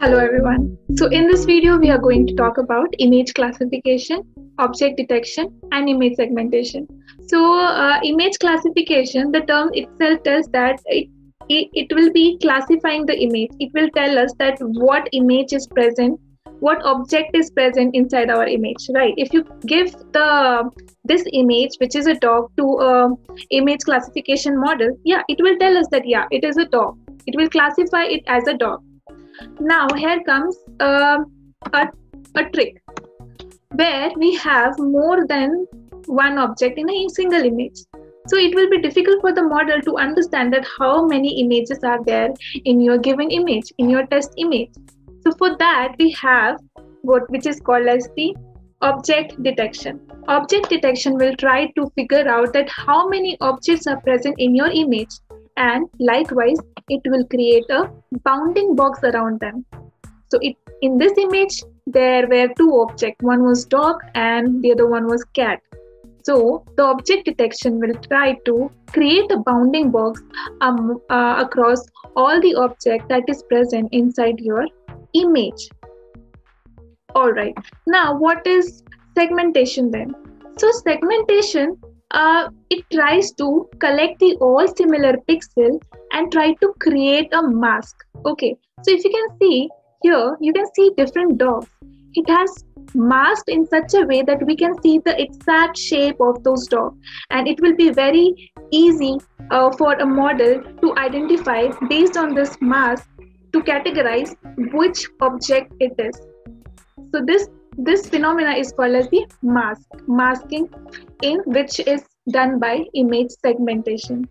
Hello everyone. So in this video, we are going to talk about image classification, object detection, and image segmentation. So uh, image classification, the term itself tells that it, it, it will be classifying the image. It will tell us that what image is present, what object is present inside our image, right? If you give the this image, which is a dog, to a image classification model, yeah, it will tell us that yeah, it is a dog. It will classify it as a dog now here comes uh, a, a trick where we have more than one object in a single image. So it will be difficult for the model to understand that how many images are there in your given image, in your test image. So for that we have what which is called as the object detection. Object detection will try to figure out that how many objects are present in your image and likewise it will create a bounding box around them. So it in this image there were two objects. One was dog and the other one was cat. So the object detection will try to create a bounding box um, uh, across all the object that is present inside your image. All right. Now what is segmentation then? So segmentation uh, it tries to collect the all similar pixel and try to create a mask. Okay so if you can see here you can see different dogs it has masked in such a way that we can see the exact shape of those dogs and it will be very easy uh, for a model to identify based on this mask to categorize which object it is. So this this phenomena is called as the mask masking in which is done by image segmentation.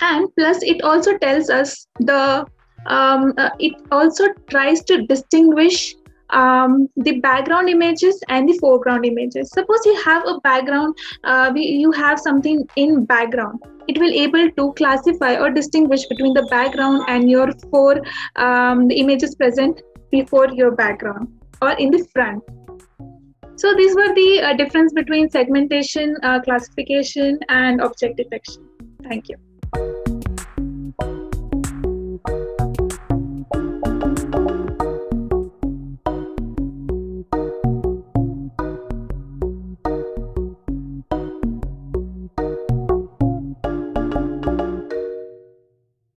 And plus it also tells us the um, uh, it also tries to distinguish um, the background images and the foreground images. Suppose you have a background uh, you have something in background. It will able to classify or distinguish between the background and your four um, the images present before your background or in the front so these were the uh, difference between segmentation, uh, classification, and object detection. Thank you.